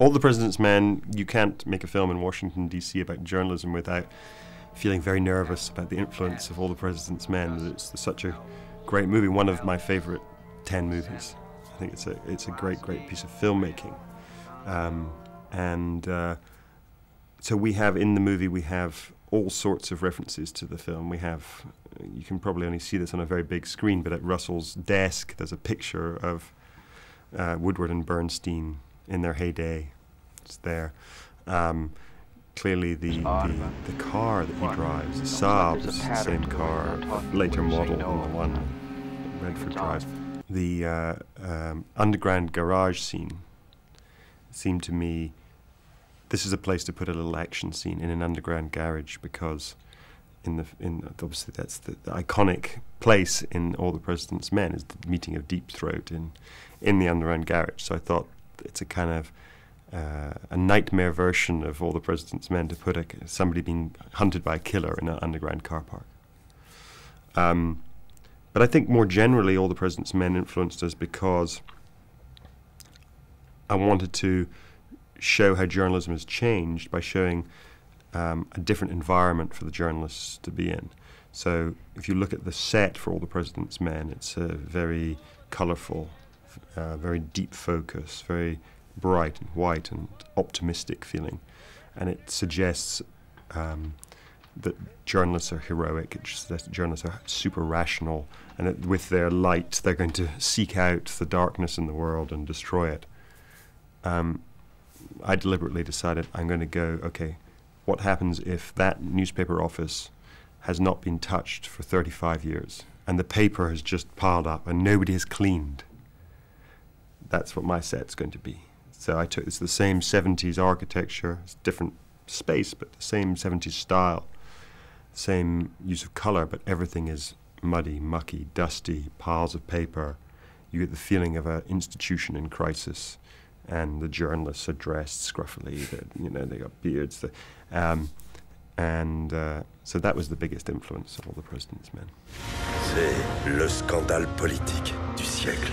All the President's Men, you can't make a film in Washington, D.C. about journalism without feeling very nervous about the influence of All the President's Men. It's such a great movie, one of my favorite 10 movies. I think it's a, it's a great, great piece of filmmaking. Um, and uh, so we have in the movie, we have all sorts of references to the film. We have, you can probably only see this on a very big screen, but at Russell's desk, there's a picture of uh, Woodward and Bernstein in their heyday. It's there. Um, clearly, the, the, the car that he drives, the Saab, is the same car, later model than the one Redford drives. The uh, um, underground garage scene seemed to me this is a place to put a little action scene in an underground garage because in the in obviously that's the, the, iconic place in all the president's men is the meeting of deep throat in in the underground garage so i thought it's a kind of uh, a nightmare version of all the president's men to put a, somebody being hunted by a killer in an underground car park um, but i think more generally all the president's men influenced us because i wanted to show how journalism has changed by showing um, a different environment for the journalists to be in. So if you look at the set for All the President's Men, it's a very colourful, uh, very deep focus, very bright and white and optimistic feeling. And it suggests um, that journalists are heroic, it suggests that journalists are super rational, and that with their light they're going to seek out the darkness in the world and destroy it. Um, I deliberately decided I'm going to go, okay, what happens if that newspaper office has not been touched for 35 years and the paper has just piled up and nobody has cleaned? That's what my set's going to be. So I took it's the same 70s architecture, it's different space, but the same 70s style, same use of color, but everything is muddy, mucky, dusty, piles of paper. You get the feeling of an institution in crisis and the journalists are dressed scruffily. you know, they got beards. The, um, and uh, so that was the biggest influence of all the President's Men. C'est le scandale politique du siècle.